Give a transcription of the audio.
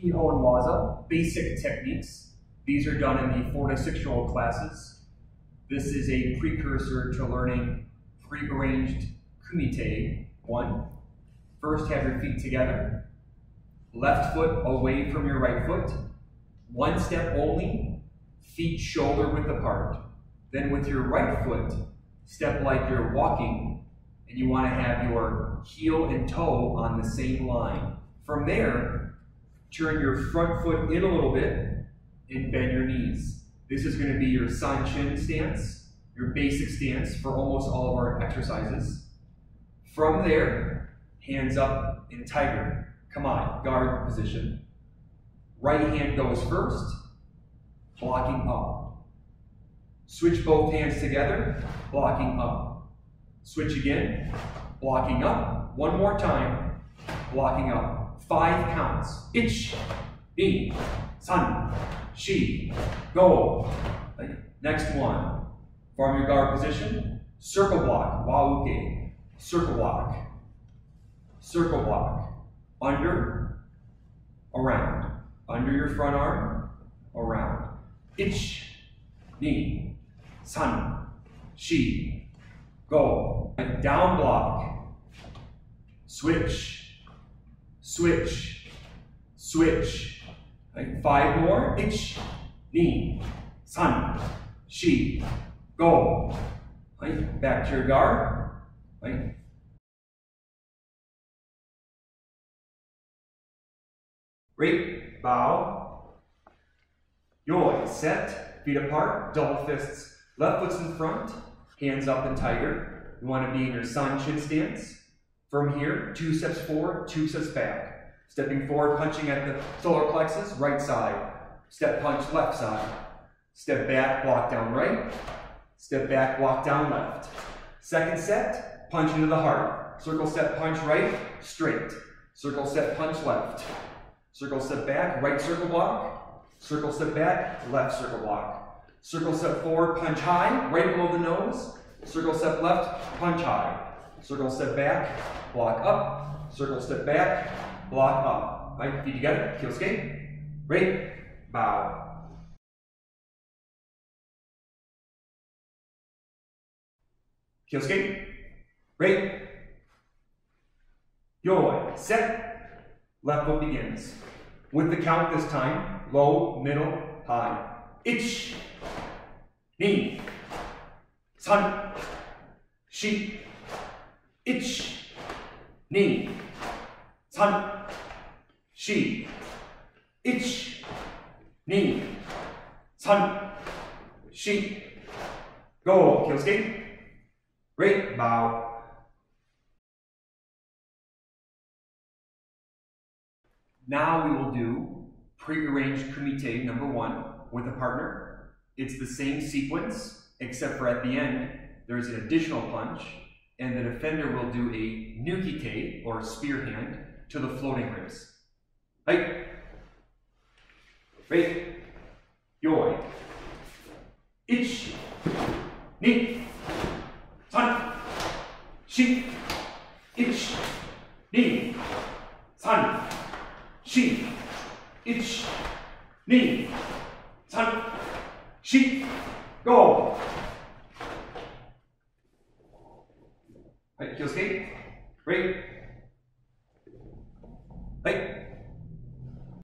Kihon Waza, basic techniques. These are done in the four to six year old classes. This is a precursor to learning pre-arranged kumite. One, first have your feet together, left foot away from your right foot, one step only, feet shoulder width apart. Then with your right foot, step like you're walking, and you want to have your heel and toe on the same line. From there, turn your front foot in a little bit and bend your knees. This is going to be your sanchin stance, your basic stance for almost all of our exercises. From there, hands up in tiger. Come on, guard position. Right hand goes first, blocking up. Switch both hands together, blocking up. Switch again, blocking up. One more time, blocking up. Five counts. Ich, ni, san, shi, go. Next one. From your guard position, circle block, wauke, circle block, circle block, under, around, under your front arm, around. Ich, ni, san, shi, go. Down block, switch, switch, switch. Right? Five more. Ich, ni, san, shi, go. Right? Back to your guard. Right? Great. Bow. Yoi. Set. Feet apart. Double fists. Left foot's in front. Hands up in tiger. You want to be in your sanchin stance. From here, two steps forward, two steps back. Stepping forward, punching at the solar plexus, right side. Step punch, left side. Step back, block down right. Step back, block down left. Second set, punch into the heart. Circle step punch right, straight. Circle step punch left. Circle step back, right circle block. Circle step back, left circle block. Circle step forward, punch high, right below the nose. Circle step left, punch high. Circle step back, block up. Circle step back, block up. Right, feet together, heel skate. Great, bow. Heel skate. Great. Yoi. Set. Left foot begins. With the count this time, low, middle, high. Ich. Ni. San. Shi. Ich. Ni. San. Shi. Ich. Ni. San. Shi. Go. Heel skate. Great. Bow. Now we will do pre-arranged kumite number one with a partner. It's the same sequence, except for at the end, there's an additional punch, and the defender will do a nukite, or spear hand, to the floating ribs. Right? Right? Yoi. Ich. Ni. San. Shi. Ich. Ni. San. Shi. Ich. Ni. San. Shi. Go. Right, heel skate. Great.